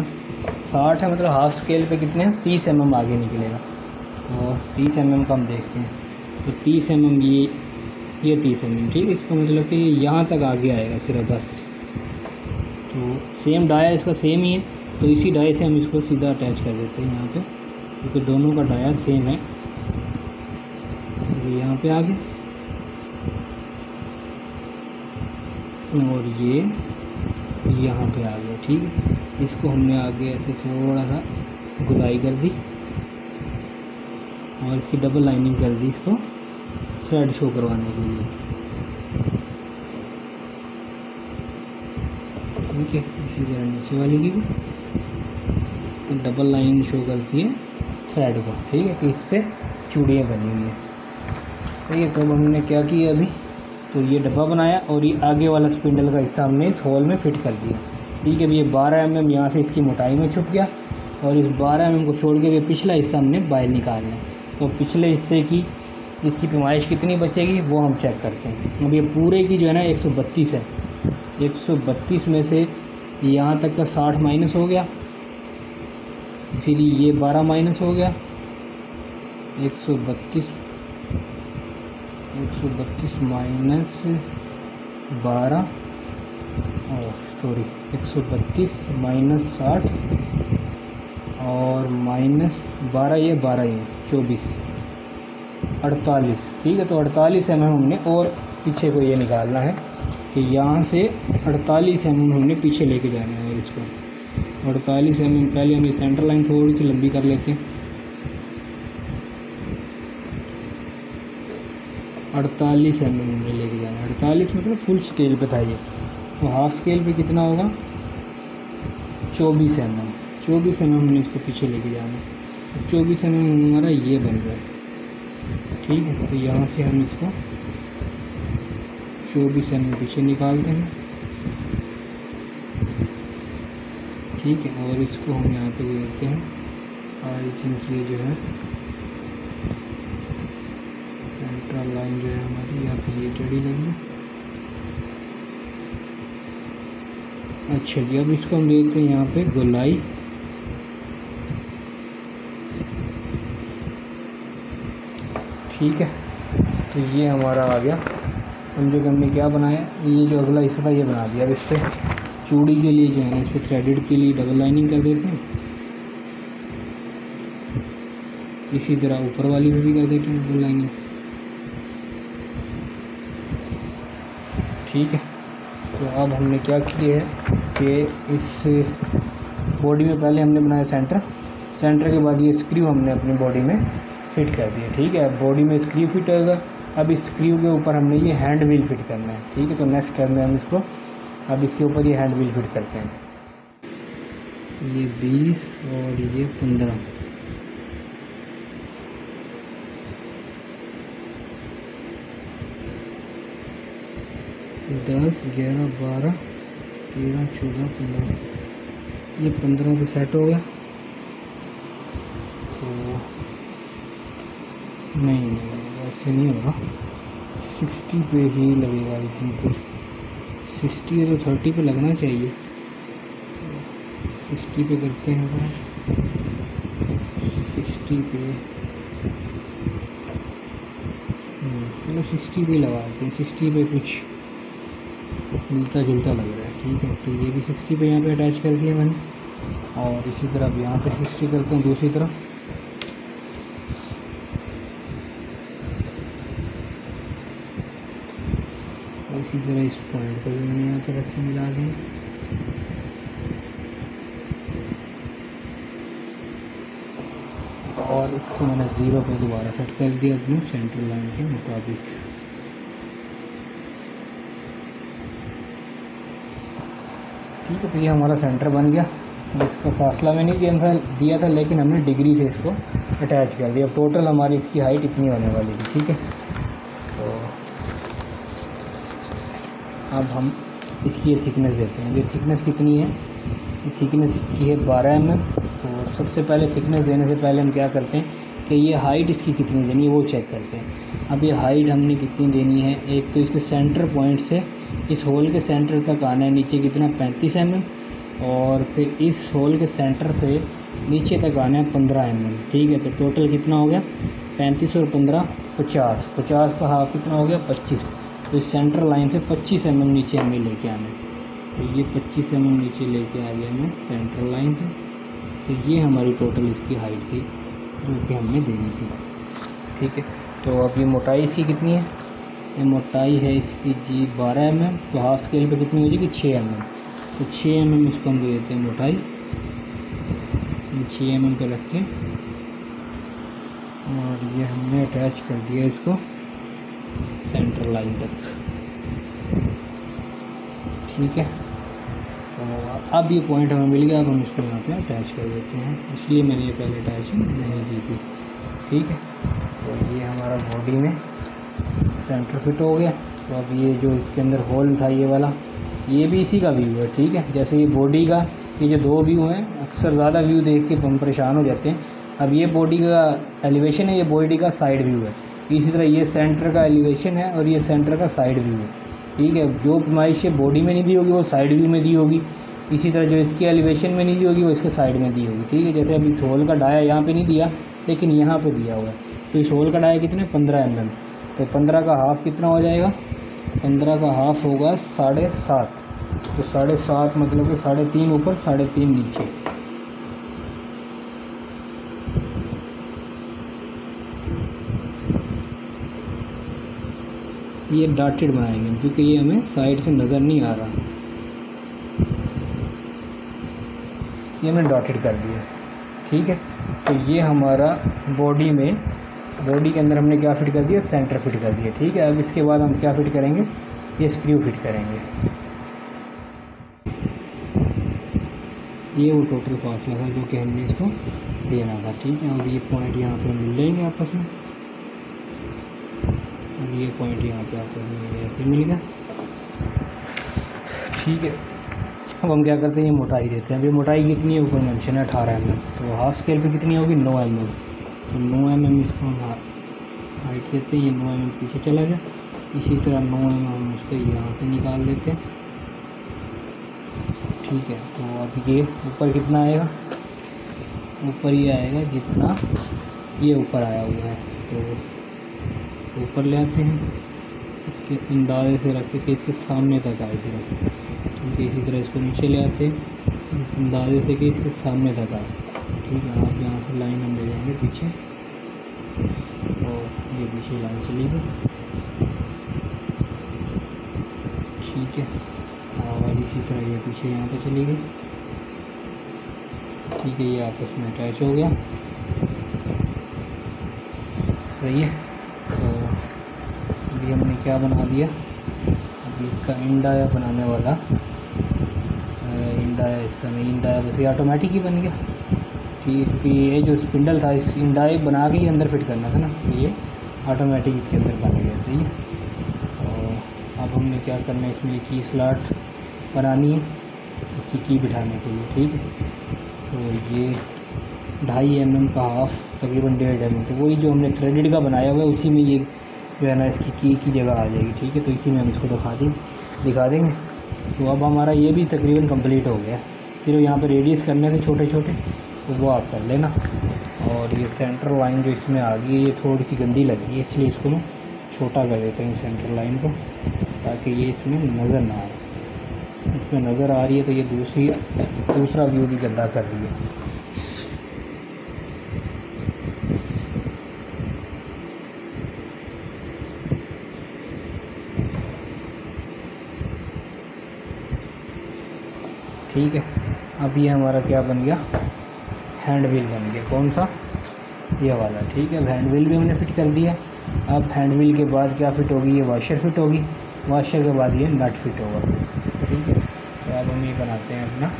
पचास साठ है मतलब हाफ़ स्केल पे कितने हैं? तीस एम एम आगे निकलेगा। और तीस एम एम का हम देखते हैं। तो तीस एम एम ये ये तीस एम एम ठीक है? इसका मतलब कि यहाँ तक आगे आएगा सिर्फ़ बस। तो सेम डाया इसका सेम ही है। तो इसी डाई से हम इसको सीधा अटैच कर देते हैं यहाँ पे, क्योंकि दोनों का डाया सेम है। ये यहाँ पे आ गया और ये यहाँ पे आ गया ठीक है? इसको हमने आगे ऐसे थोड़ा सा गुलाई कर दी और इसकी डबल लाइनिंग कर दी इसको थ्रेड शो करवाने के लिए। ठीक है, इसी तरह नीचे वाली की भी। डबल लाइन शो करती है थ्रेड को, ठीक है, कि इस पर चूड़ियाँ बनी हुई हैं। ठीक है तो हमने क्या किया अभी? तो ये डब्बा बनाया और ये आगे वाला स्पिंडल का हिस्सा हमने इस हॉल में फिट कर दिया। ठीक है, अब ये बारह एम एम यहाँ से इसकी मोटाई में छुप गया और इस बारह एम को छोड़ के भी पिछला हिस्सा हमने बाहर निकालना है। तो पिछले हिस्से की इसकी पैमाइश कितनी बचेगी, वो हम चेक करते हैं। अब ये पूरे की जो है ना, एक सौ बत्तीस है। एक सौ बत्तीस में से यहाँ तक का साठ माइनस हो गया। फिर ये बारह माइनस हो गया। एक सौ बत्तीस, एक सौ बत्तीस माइनस बारह। सॉरी एक सौ बत्तीस माइनस साठ और माइनस बारह ये बारह ये, चौबीस। अड़तालीस। ठीक है तो अड़तालीस एम एम हमने और पीछे को ये निकालना है कि यहाँ से अड़तालीस एम एम हमने पीछे लेके जाना है इसको। अड़तालीस एम एम पहले हम ये सेंटर लाइन थोड़ी सी लंबी कर लेते हैं। अड़तालीस एम एम हमने लेके जाना है। अड़तालीस मतलब फुल स्केल पे था ये तो हाफ़ स्केल पे कितना होगा? चौबीस एम एम चौबीस एम एम हमने इसको पीछे लेके जाना है। चौबीस एम एम हमारा ये बन रहा है। ठीक है तो यहाँ से हम इसको चौबीस एम एम पीछे निकालते हैं। ठीक है, और इसको हम यहाँ पे देते हैं। आई थिंक ये जो है सेंट्रल लाइन जो है हमारी, यहाँ पे ये टेढ़ी लगी अच्छा जी, अब इसको हम देखते हैं यहाँ पे गोलाई। ठीक है तो ये हमारा आ गया। समझो कि हमने क्या बनाया, ये जो अगला हिस्सा था, ये बना दिया। अब इस पर चूड़ी के लिए जो है ना, इस पर थ्रेडेड के लिए डबल लाइनिंग कर देते हैं। इसी तरह ऊपर वाली में भी कर देते हैं डबल लाइनिंग ठीक है तो अब हमने क्या किया है कि इस बॉडी में पहले हमने बनाया सेंटर सेंटर के बाद ये स्क्रू हमने अपनी बॉडी में फिट कर दिया, ठीक है? बॉडी में स्क्रू फिट होगा। अब इस स्क्रू के ऊपर हमने ये हैंड व्हील फिट करना है, ठीक है? तो नेक्स्ट स्टेप में हम इसको अब इसके ऊपर ये हैंड व्हील फिट करते हैं। ये बीस और ये पंद्रह। दस, ग्यारह, बारह, तेरह, चौदह, पंद्रह। ये पंद्रह पे सेट हो गया। तो नहीं नहीं ऐसे नहीं होगा। सिक्सटी पे ही लगेगा आई थिंक सिक्सटी तो थर्टी पे लगना चाहिए। सिक्सटी पे करते हैं सिक्सटी पे। चलो सिक्सटी पे लगा देते हैं। सिक्सटी पे कुछ मिलता जुलता लग रहा है, ठीक है? तो ये भी सिक्सटी पे यहाँ पे अटैच कर दिया मैंने। और इसी तरह यहाँ पे सिक्सटी करते हैं दूसरी तरफ़। इसी तरह इस पॉइंट को भी मैंने यहाँ पे रख के मिला दें और इसको मैंने ज़ीरो पे दोबारा सेट कर दिया अपने सेंट्रल लाइन के मुताबिक। ठीक है तो ये हमारा सेंटर बन गया। तो इसका फासला मैंने दिया था दिया था, लेकिन हमने डिग्री से इसको अटैच कर दिया। टोटल हमारी इसकी हाइट इतनी होने वाली थी, ठीक है? तो अब हम इसकी ये थिकनेस देते हैं। ये थिकनेस कितनी है? ये थिकनेस की है बारह एम तो सबसे पहले थिकनेस देने से पहले हम क्या करते हैं कि ये हाइट इसकी कितनी देनी है, वो चेक करते हैं। अब ये हाइट हमने कितनी देनी है? एक तो इसके सेंटर पॉइंट से इस होल के सेंटर तक आना है, नीचे कितना पैंतीस एम और फिर इस होल के सेंटर से नीचे तक आना है पंद्रह एम ठीक है तो टोटल कितना हो गया? पैंतीस और पंद्रह, पचास। पचास का हाफ़ कितना हो गया? पच्चीस। तो इस सेंटर लाइन से पच्चीस एम नीचे हमें लेके आना है। तो ये पच्चीस एम नीचे लेके आ गया हमें सेंटर लाइन से। तो ये हमारी टोटल इसकी हाइट थी, जो कि हमने देनी थी। ठीक है तो अब ये मोटाई इसकी कितनी है? मोटाई है इसकी जी बारह एम एम तो हाफ़ स्केल पे कितनी हो जाएगी छः एम एम। तो छः एम एम इसको हम दे देते हैं मोटाई। छः एम एम पर रख। के और ये हमने अटैच कर दिया इसको सेंटर लाइन तक। ठीक है? तो अब ये पॉइंट हमें मिल गया, अब हम इसको यहाँ पे अटैच कर देते हैं। इसलिए मैंने ये पहले अटैच नहीं की थी। ठीक है? तो ये हमारा बॉडी में सेंटर फिट हो गया। तो अब ये जो इसके अंदर होल था, ये वाला, ये भी इसी का व्यू है, ठीक है? जैसे ये बॉडी का, ये जो दो व्यू हैं, अक्सर ज़्यादा व्यू देख के हम परेशान हो जाते हैं। अब ये बॉडी का एलिवेशन है, ये बॉडी का साइड व्यू है। इसी तरह ये सेंटर का एलिवेशन है और ये सेंटर का साइड व्यू है, ठीक है? जो पैमाइश बॉडी में नहीं दी होगी, वो साइड व्यू में दी होगी। इसी तरह जो इसकी एलिवेशन में नहीं दी होगी, वो इसके साइड में दी होगी, ठीक है? जैसे अभी इस होल का डाया यहाँ पे नहीं दिया, लेकिन यहाँ पे दिया हुआ है। तो इस होल का डाया कितने? पंद्रह एम। तो पंद्रह का हाफ़ कितना हो जाएगा? पंद्रह का हाफ़ होगा साढ़े सात। तो साढ़े सात मतलब कि साढ़े तीन ऊपर, साढ़े तीन नीचे। ये डाटेड बनाएँगे, क्योंकि ये हमें साइड से नज़र नहीं आ रहा। ये हमने डॉटेड कर दिया। ठीक है? तो ये हमारा बॉडी में बॉडी के अंदर हमने क्या फिट कर दिया? सेंटर फिट कर दिया। ठीक है, अब इसके बाद हम क्या फिट करेंगे? ये स्क्रू फिट करेंगे। ये वो टोटल फासला था जो कि हमने इसको देना था। ठीक है और ये पॉइंट यहाँ पे मिल जाएँगे आपस में। और ये पॉइंट यहाँ पे आपस में ऐसे मिल गया। ठीक है, अब हम क्या करते हैं? ये मोटाई देते हैं। अभी मोटाई कितनी है? ऊपर मेंशन है अठारह एम तो हाफ़ स्केल पे कितनी होगी? नौ एम नौ एम एम इसको हम हाइट देते हैं, ये नौ एम एम पीछे चला गया। इसी तरह नौ एम हम उसको यहाँ से निकाल देते हैं। ठीक है तो अब ये ऊपर कितना आएगा? ऊपर ये आएगा जितना ये ऊपर आया हुआ है। तो ऊपर ले आते हैं। इसके अंदाजे से रख के इसके सामने तक आए सिर्फ़ ठीक है, इसी तरह इसको नीचे ले आते हैं। इस अंदाजे से कि इसके सामने तक आए। ठीक है, आप यहाँ से लाइन हम ले जाएँगे पीछे। और ये पीछे लाइन चलेगी। ठीक है, और इसी तरह ये पीछे यहाँ पे चली गई ठीक है, ये आपस में अटैच हो गया। सही है तो अभी हमने क्या बना दिया? अभी इसका इंडा बनाने वाला। इंडा इसका नहीं इंडा बस ये ऑटोमेटिक ही बन गया। क्योंकि ये जो स्पिंडल था, इस इंडाई बना के ही अंदर फिट करना था ना। तो ये ऑटोमेटिक इसके अंदर बन गया, सही है? और अब हमने क्या करना है, इसमें की स्लाट बनानी है इसकी की बिठाने के लिए, ठीक है? तो ये ढाई एम एम का हाफ़ तकरीबन डेढ़ एम एम तो वही जो हमने थ्रेडेड का बनाया हुआ है, उसी में ये जो है ना, इसकी की की जगह आ जाएगी, ठीक है? तो इसी में हम इसको दिखा दें, दिखा देंगे। तो अब हमारा ये भी तकरीबन कंप्लीट हो गया। सिर्फ़ यहाँ पे रेडियस करने थे छोटे छोटे तो वो आप कर लेना। और ये सेंटर लाइन जो इसमें आ गई है, ये थोड़ी सी गंदी लगी है, इसलिए इसको मैं छोटा कर देता हूँ सेंटर लाइन को, ताकि ये इसमें नज़र ना आए। इसमें नज़र आ रही है तो ये दूसरी, दूसरा व्यू भी गंदा कर रही है। ठीक है, अब ये हमारा क्या बन गया? हैंड व्हील बन गया कौन सा? ये वाला। ठीक है हैंड व्हील भी हमने फिट कर दिया अब हैंड व्हील के बाद क्या फिट होगी? ये वाशर फिट होगी। वाशर के बाद ये नट फिट होगा। ठीक है तो अब हम ये बनाते हैं अपना।